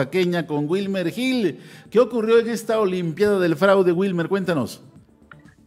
Oaxaqueña con Wilmer Gil. ¿Qué ocurrió en esta Olimpiada del Fraude, Wilmer? Cuéntanos.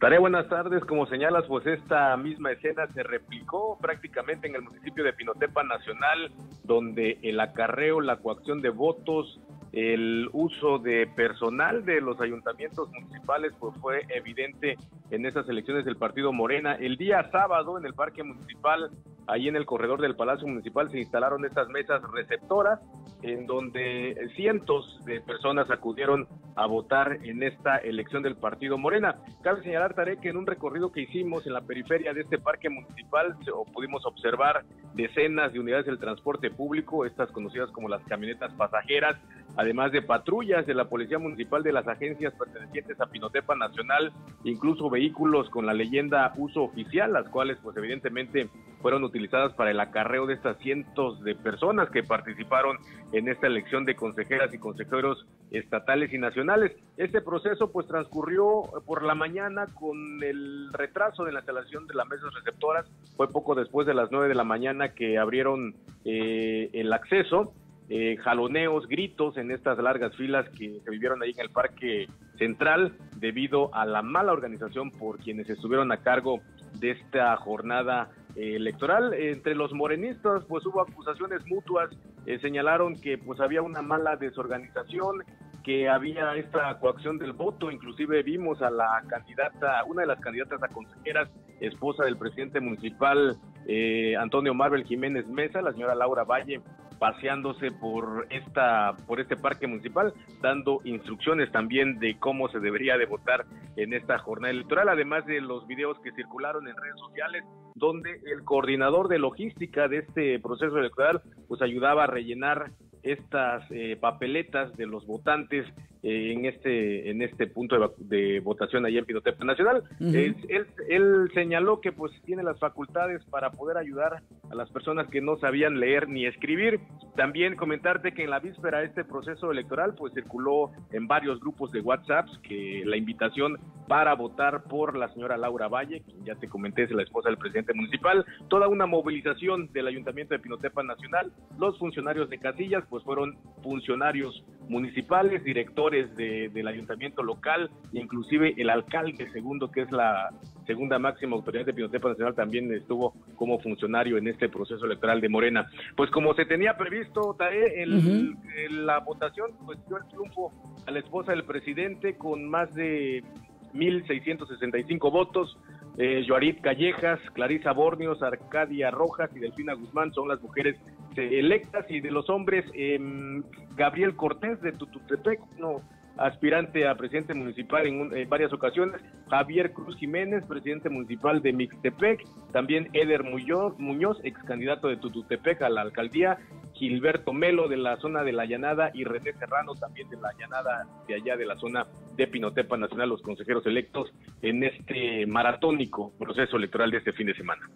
Tarea, buenas tardes. Como señalas, pues esta misma escena se replicó prácticamente en el municipio de Pinotepa Nacional, donde el acarreo, la coacción de votos, el uso de personal de los ayuntamientos municipales pues fue evidente en esas elecciones del partido Morena. El día sábado en el Parque Municipal, ahí en el corredor del Palacio Municipal, se instalaron estas mesas receptoras en donde cientos de personas acudieron a votar en esta elección del partido Morena. Cabe señalar, Tarek, que en un recorrido que hicimos en la periferia de este parque municipal pudimos observar decenas de unidades del transporte público, estas conocidas como las camionetas pasajeras, además de patrullas de la Policía Municipal de las agencias pertenecientes a Pinotepa Nacional, incluso vehículos con la leyenda uso oficial, las cuales pues evidentemente fueron utilizadas para el acarreo de estas cientos de personas que participaron en esta elección de consejeras y consejeros estatales y nacionales. Este proceso pues transcurrió por la mañana con el retraso de la instalación de las mesas receptoras, fue poco después de las nueve de la mañana que abrieron eh, el acceso eh, jaloneos, gritos en estas largas filas que se vivieron ahí en el Parque Central debido a la mala organización por quienes estuvieron a cargo de esta jornada eh, electoral. Entre los morenistas, pues hubo acusaciones mutuas, eh, señalaron que pues había una mala desorganización, que había esta coacción del voto, inclusive vimos a la candidata, una de las candidatas a consejeras, esposa del presidente municipal Antonio Marvel Jiménez Mesa, la señora Laura Valle, paseándose por esta por este parque municipal dando instrucciones también de cómo se debería de votar en esta jornada electoral además de los videos que circularon en redes sociales donde el coordinador de logística de este proceso electoral pues ayudaba a rellenar estas eh, papeletas de los votantes en este en este punto de, votación allá en Pinotepa Nacional. él, él, señaló que pues tiene las facultades para poder ayudar a las personas que no sabían leer ni escribir. También comentarte que en la víspera de este proceso electoral pues circuló en varios grupos de WhatsApp que la invitación para votar por la señora Laura Valle, quien ya te comenté es la esposa del presidente municipal, toda una movilización del Ayuntamiento de Pinotepa Nacional, los funcionarios de casillas pues fueron funcionarios municipales, directores del ayuntamiento local, inclusive el alcalde segundo, que es la segunda máxima autoridad de Pinotepa Nacional, también estuvo como funcionario en este proceso electoral de Morena. Pues como se tenía previsto, Tae, el, la votación pues dio el triunfo a la esposa del presidente con más de 1.665 votos, eh, Joarit Callejas, Clarisa Bornios, Arcadia Rojas y Delfina Guzmán son las mujeres electas y de los hombres, eh, Gabriel Cortés de Tututepec, no, aspirante a presidente municipal en, varias ocasiones, Javier Cruz Jiménez, presidente municipal de Mixtepec, también Eder Muñoz, Muñoz ex candidato de Tututepec a la alcaldía, Gilberto Melo de la zona de la Llanada y René Serrano también de la Llanada de allá de la zona de Pinotepa Nacional, los consejeros electos en este maratónico proceso electoral de este fin de semana.